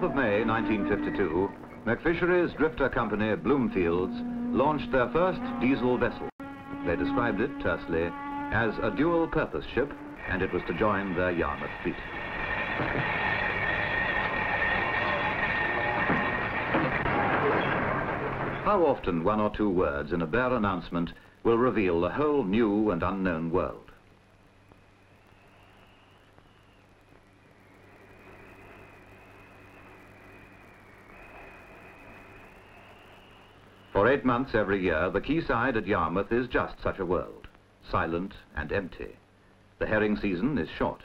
12th of May 1952, Mac Fisheries Drifter Company Bloomfields launched their first diesel vessel. They described it tersely as a dual-purpose ship, and it was to join their Yarmouth fleet. How often one or two words in a bare announcement will reveal a whole new and unknown world. For eight months every year, the quayside at Yarmouth is just such a world, silent and empty. The herring season is short.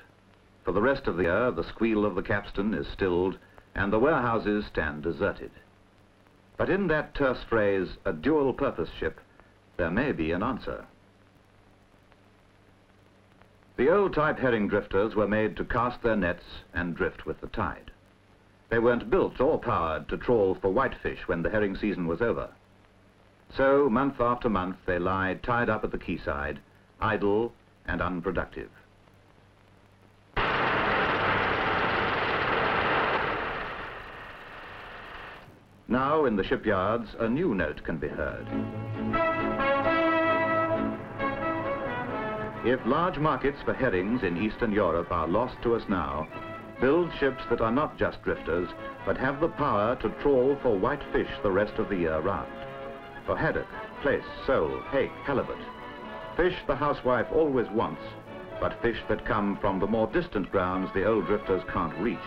For the rest of the year, the squeal of the capstan is stilled and the warehouses stand deserted. But in that terse phrase, a dual-purpose ship, there may be an answer. The old-type herring drifters were made to cast their nets and drift with the tide. They weren't built or powered to trawl for whitefish when the herring season was over. So, month after month, they lie tied up at the quayside, idle and unproductive. Now, in the shipyards, a new note can be heard. If large markets for herrings in Eastern Europe are lost to us now, build ships that are not just drifters, but have the power to trawl for white fish the rest of the year round. For haddock, plaice, sole, hake, halibut. Fish the housewife always wants, but fish that come from the more distant grounds the old drifters can't reach.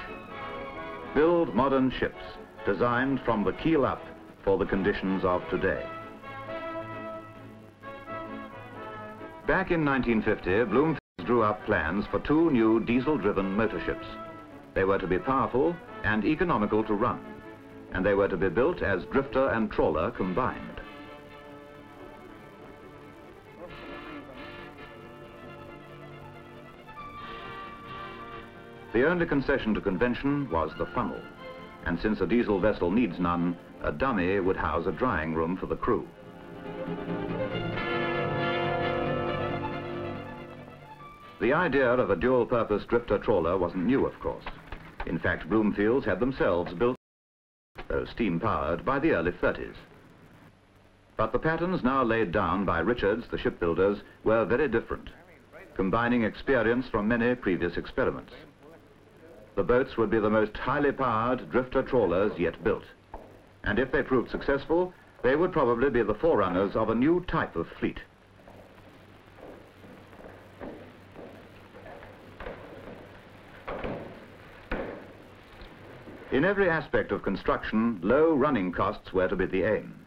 Build modern ships designed from the keel up for the conditions of today. Back in 1950, Bloomfields drew up plans for two new diesel-driven motor ships. They were to be powerful and economical to run, and they were to be built as drifter and trawler combined. The only concession to convention was the funnel and since a diesel vessel needs none, a dummy would house a drying room for the crew. The idea of a dual-purpose drifter trawler wasn't new, of course. In fact, Bloomfields had themselves built, though steam-powered, by the early 30s. But the patterns now laid down by Richards, the shipbuilders, were very different, combining experience from many previous experiments the boats would be the most highly powered drifter trawlers yet built. And if they proved successful, they would probably be the forerunners of a new type of fleet. In every aspect of construction, low running costs were to be the aim.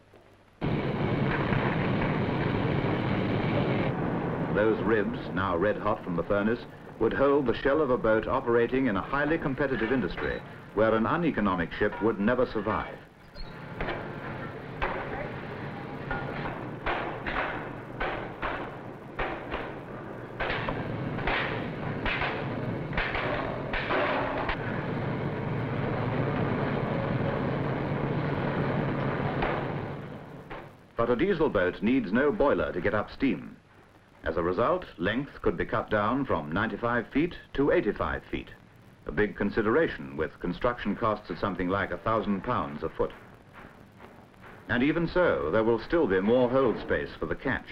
Those ribs, now red hot from the furnace, would hold the shell of a boat operating in a highly competitive industry where an uneconomic ship would never survive. But a diesel boat needs no boiler to get up steam. As a result, length could be cut down from 95 feet to 85 feet, a big consideration with construction costs of something like a thousand pounds a foot. And even so, there will still be more hold space for the catch.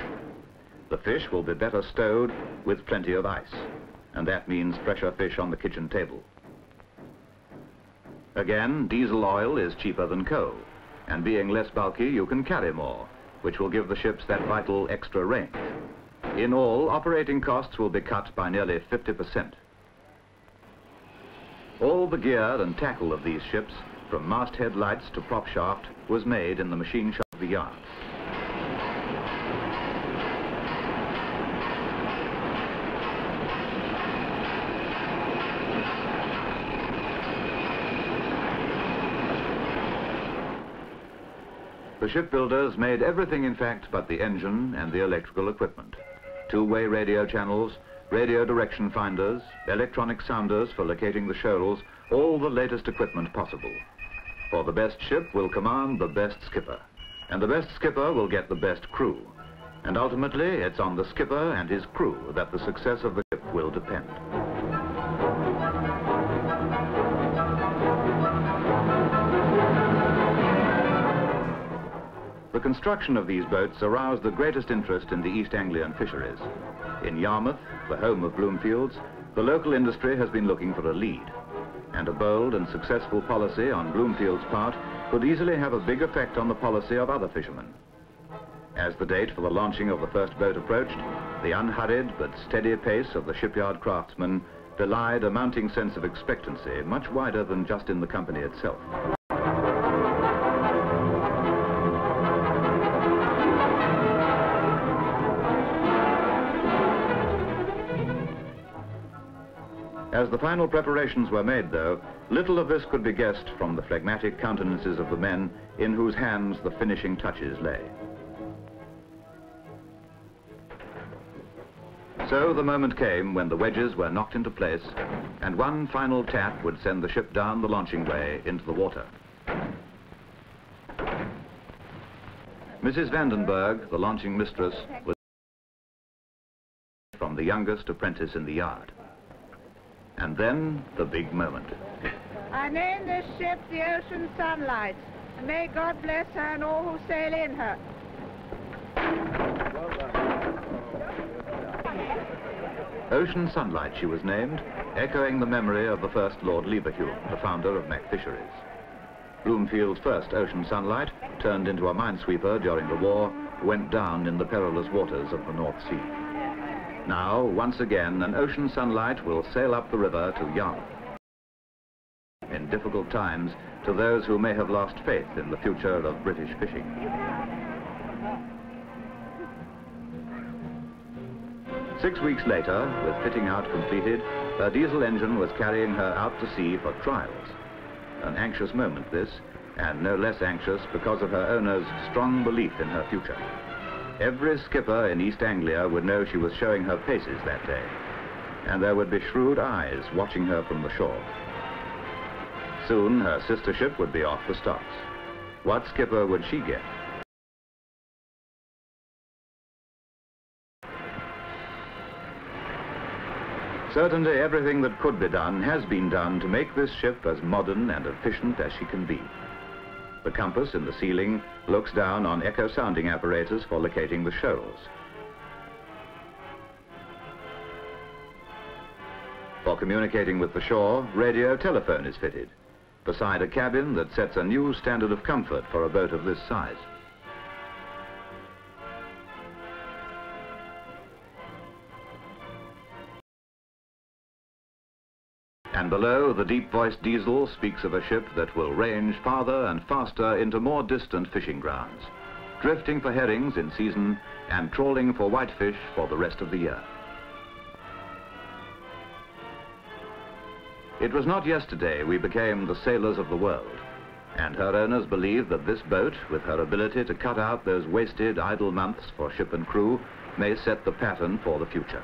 The fish will be better stowed with plenty of ice, and that means fresher fish on the kitchen table. Again, diesel oil is cheaper than coal, and being less bulky, you can carry more, which will give the ships that vital extra range. In all, operating costs will be cut by nearly 50%. All the gear and tackle of these ships, from masthead lights to prop shaft, was made in the machine shop of the yard. The shipbuilders made everything, in fact, but the engine and the electrical equipment two-way radio channels, radio direction finders, electronic sounders for locating the shoals, all the latest equipment possible. For the best ship will command the best skipper, and the best skipper will get the best crew. And ultimately, it's on the skipper and his crew that the success of the ship will depend. The construction of these boats aroused the greatest interest in the East Anglian fisheries. In Yarmouth, the home of Bloomfields, the local industry has been looking for a lead. And a bold and successful policy on Bloomfield's part could easily have a big effect on the policy of other fishermen. As the date for the launching of the first boat approached, the unhurried but steady pace of the shipyard craftsmen belied a mounting sense of expectancy much wider than just in the company itself. As the final preparations were made, though, little of this could be guessed from the phlegmatic countenances of the men in whose hands the finishing touches lay. So the moment came when the wedges were knocked into place and one final tap would send the ship down the launching way into the water. Mrs. Vandenberg, the launching mistress, was from the youngest apprentice in the yard. And then the big moment. I name this ship the Ocean Sunlight. And may God bless her and all who sail in her. Ocean Sunlight she was named, echoing the memory of the first Lord Leverhulme, the founder of Mac Fisheries. Bloomfield's first Ocean Sunlight, turned into a minesweeper during the war, went down in the perilous waters of the North Sea. Now, once again, an ocean sunlight will sail up the river to Yarmouth. In difficult times, to those who may have lost faith in the future of British fishing. Six weeks later, with fitting out completed, her diesel engine was carrying her out to sea for trials. An anxious moment this, and no less anxious because of her owner's strong belief in her future. Every skipper in East Anglia would know she was showing her paces that day, and there would be shrewd eyes watching her from the shore. Soon her sister ship would be off the stocks. What skipper would she get? Certainly everything that could be done has been done to make this ship as modern and efficient as she can be. The compass in the ceiling looks down on echo sounding apparatus for locating the shoals. For communicating with the shore, radio telephone is fitted, beside a cabin that sets a new standard of comfort for a boat of this size. And below, the deep-voiced diesel speaks of a ship that will range farther and faster into more distant fishing grounds, drifting for herrings in season and trawling for whitefish for the rest of the year. It was not yesterday we became the sailors of the world, and her owners believe that this boat, with her ability to cut out those wasted idle months for ship and crew, may set the pattern for the future.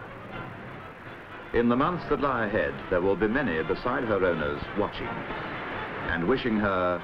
In the months that lie ahead, there will be many beside her owners watching and wishing her